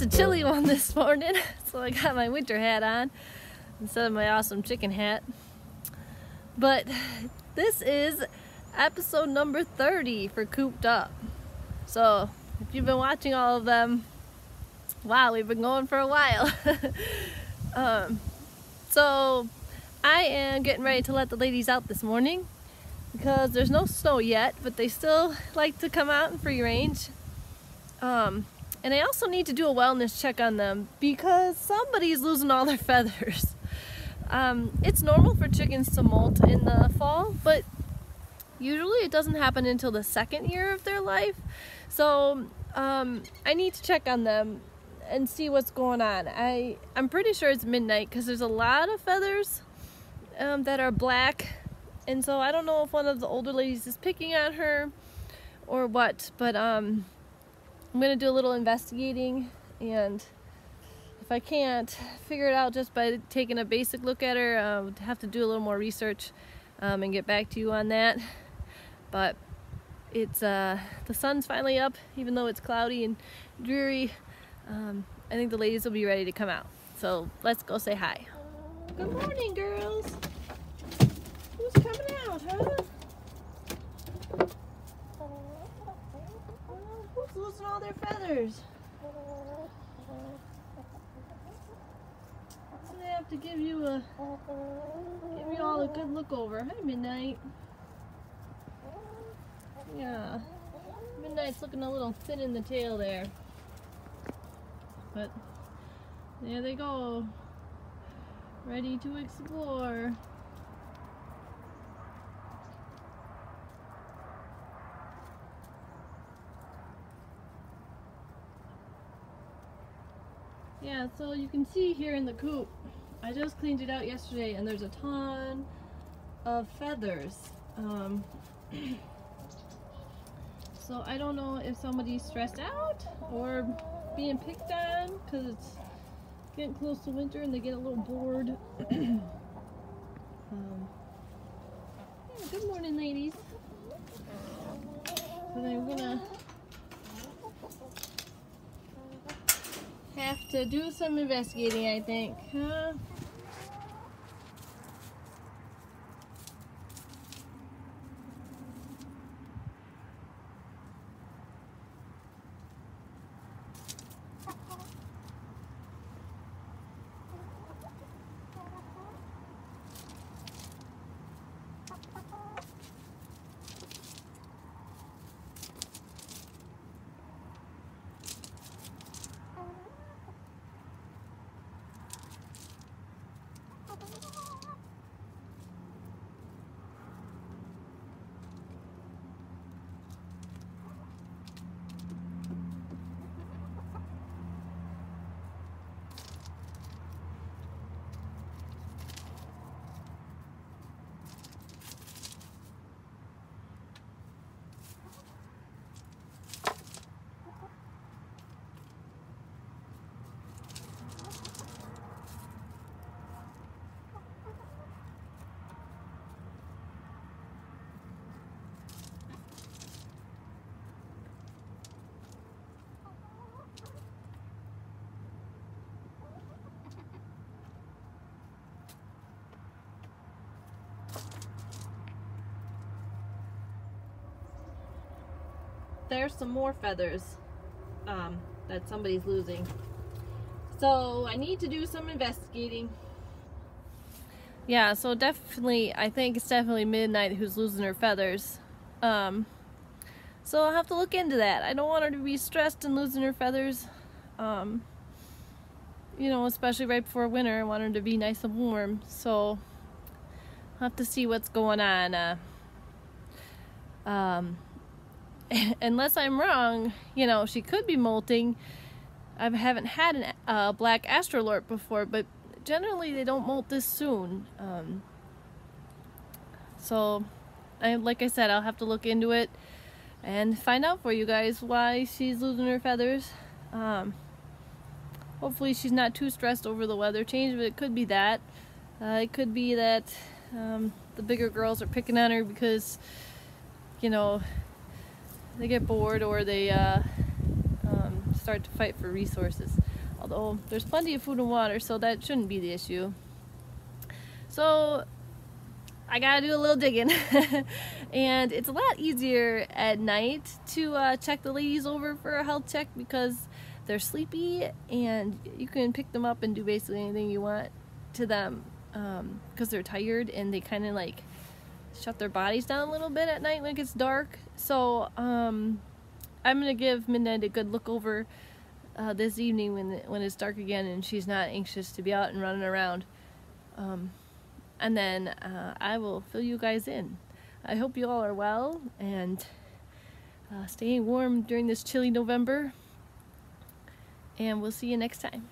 It's a chilly one this morning, so I got my winter hat on instead of my awesome chicken hat. But this is episode number 30 for Cooped Up. So if you've been watching all of them, wow, we've been going for a while. um, so I am getting ready to let the ladies out this morning because there's no snow yet, but they still like to come out in free range. Um, and I also need to do a wellness check on them because somebody's losing all their feathers. Um, it's normal for chickens to molt in the fall, but usually it doesn't happen until the second year of their life. So um, I need to check on them and see what's going on. I, I'm pretty sure it's midnight because there's a lot of feathers um, that are black. And so I don't know if one of the older ladies is picking on her or what, but um, I'm going to do a little investigating and if I can't figure it out just by taking a basic look at her, I would have to do a little more research um, and get back to you on that. But it's uh, the sun's finally up, even though it's cloudy and dreary. Um, I think the ladies will be ready to come out. So let's go say hi. Good morning, girls. Who's coming out, huh? Who's losing their feathers? I have to give you a give you all a good look over. Hi, Midnight. Yeah. Midnight's looking a little thin in the tail there. But there they go. Ready to explore. Yeah, so you can see here in the coop, I just cleaned it out yesterday and there's a ton of feathers. Um, so I don't know if somebody's stressed out or being picked on because it's getting close to winter and they get a little bored. um, yeah, good morning ladies. So I'm gonna have to do some investigating I think. Huh? There's some more feathers um, that somebody's losing. So I need to do some investigating. Yeah, so definitely, I think it's definitely Midnight who's losing her feathers. Um, so I'll have to look into that. I don't want her to be stressed and losing her feathers. Um, you know, especially right before winter. I want her to be nice and warm. So I'll have to see what's going on. Uh, um, unless I'm wrong, you know, she could be molting. I haven't had a uh, black Australorp before, but generally they don't molt this soon. Um, so, I, like I said, I'll have to look into it and find out for you guys why she's losing her feathers. Um, hopefully she's not too stressed over the weather change, but it could be that. Uh, it could be that um, the bigger girls are picking on her because, you know, they get bored or they uh, um, start to fight for resources. Although there's plenty of food and water, so that shouldn't be the issue. So I gotta do a little digging. and it's a lot easier at night to uh, check the ladies over for a health check because they're sleepy and you can pick them up and do basically anything you want to them because um, they're tired and they kind of like shut their bodies down a little bit at night when it gets dark. So um, I'm gonna give Midnight a good look over uh, this evening when when it's dark again and she's not anxious to be out and running around. Um, and then uh, I will fill you guys in. I hope you all are well and uh, staying warm during this chilly November. And we'll see you next time.